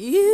You